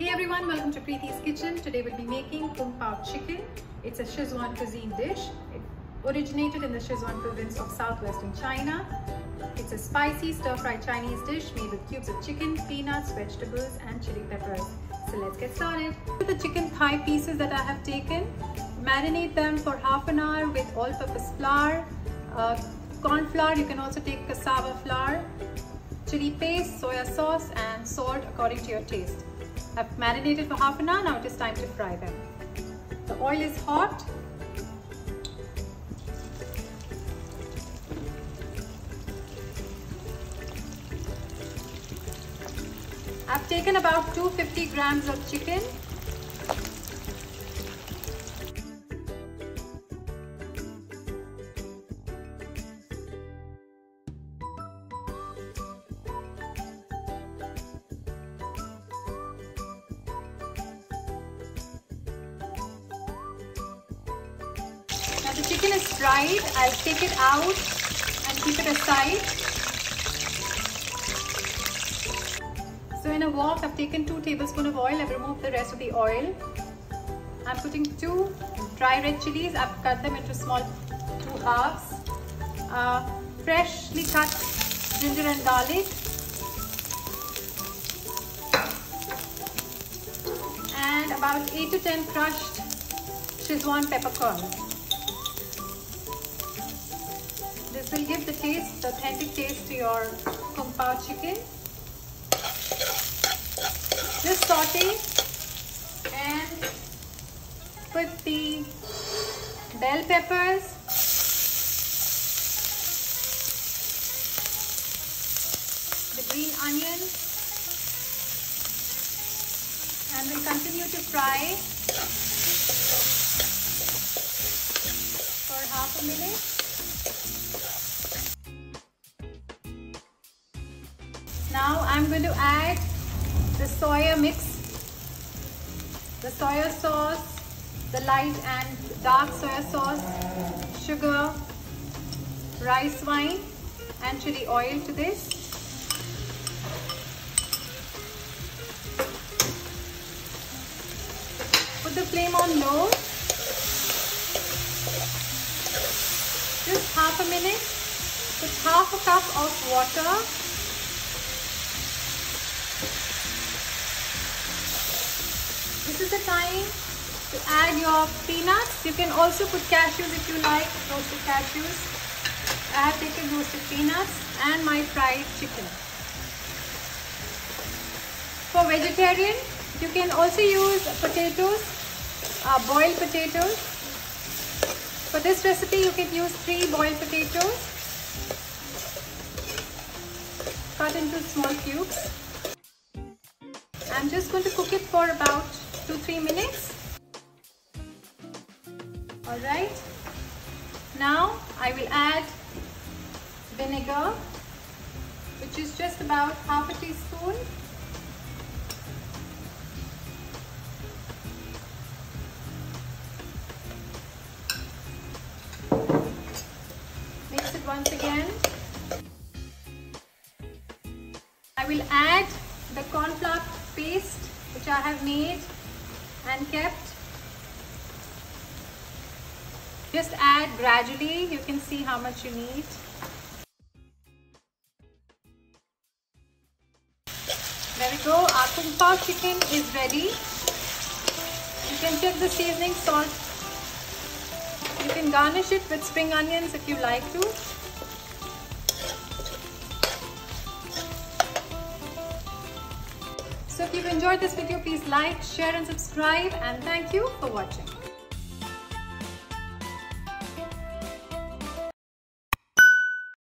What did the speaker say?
Hey everyone, welcome to Preeti's Kitchen. Today we'll be making Kung Pao chicken. It's a Szechuan cuisine dish. It originated in the Szechuan province of southwestern China. It's a spicy stir-fried Chinese dish made with cubes of chicken, peanuts, vegetables and chili peppers. So let's get started. The chicken thigh pieces that I have taken, marinate them for half an hour with all-purpose flour, uh, corn flour, you can also take cassava flour, chili paste, soya sauce and salt according to your taste. I've marinated for half an hour, now it is time to fry them. The oil is hot. I've taken about 250 grams of chicken the chicken is fried. I'll take it out and keep it aside. So in a wok, I've taken 2 tablespoons of oil. I've removed the rest of the oil. I'm putting 2 dry red chilies. I've cut them into small 2 halves. Uh, freshly cut ginger and garlic. And about 8 to 10 crushed Szechuan peppercorns. The taste, the authentic taste to your Kung Pao chicken. Just saute and put the bell peppers, the green onion and we'll continue to fry for half a minute. Going to add the soya mix, the soya sauce, the light and dark soya sauce, sugar, rice wine and chili oil to this. Put the flame on low. Just half a minute. Put half a cup of water This is the time to add your peanuts. You can also put cashews if you like, roasted cashews. I have taken roasted peanuts and my fried chicken. For vegetarian, you can also use potatoes, uh, boiled potatoes. For this recipe, you can use three boiled potatoes cut into small cubes. I'm just going to cook it for about 2-3 minutes. Alright. Now I will add vinegar which is just about half a teaspoon. Mix it once again. I will add the corn flour paste which I have made and kept. Just add gradually, you can see how much you need. There we go, our Kung Pao chicken is ready. You can check the seasoning salt. You can garnish it with spring onions if you like to. So if you've enjoyed this video, please like, share and subscribe and thank you for watching.